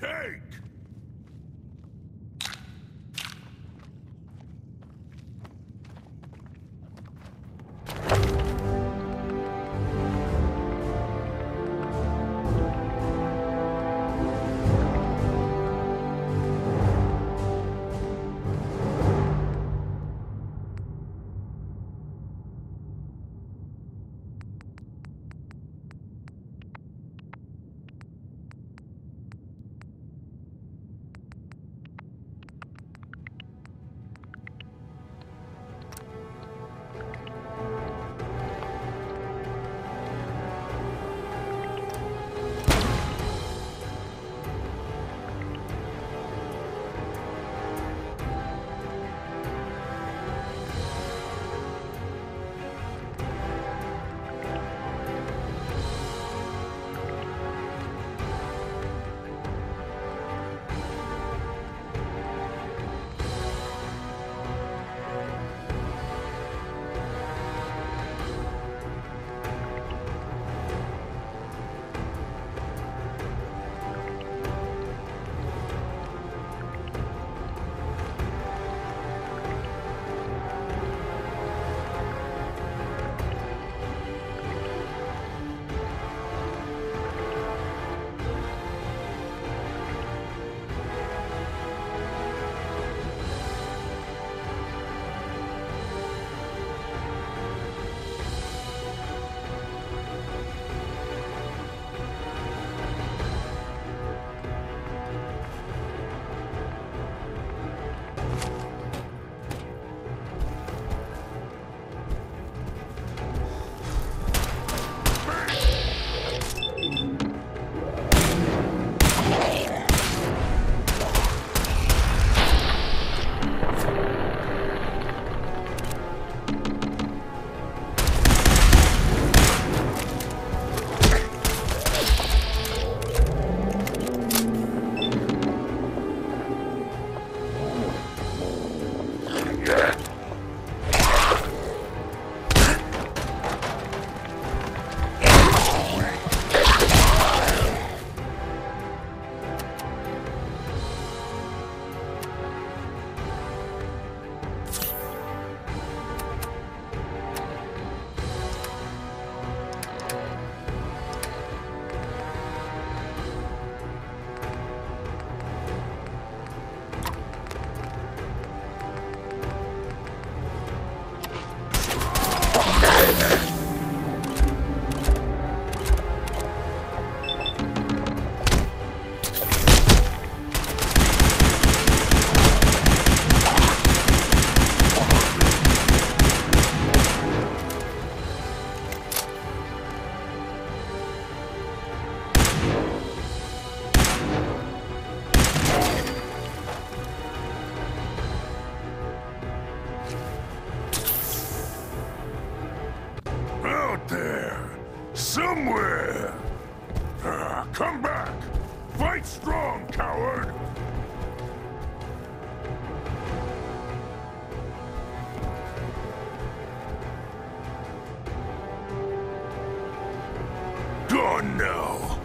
Take! Oh, Gone now.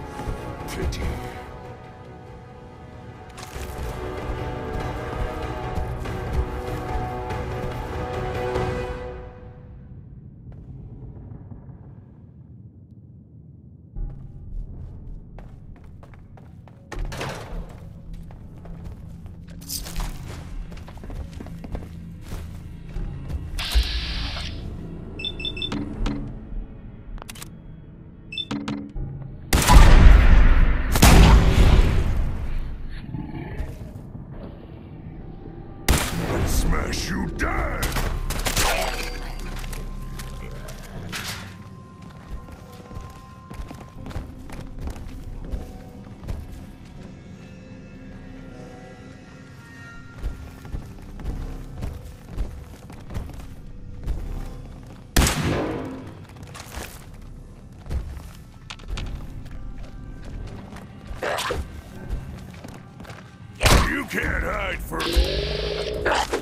Pity. Smash you down. You can't hide from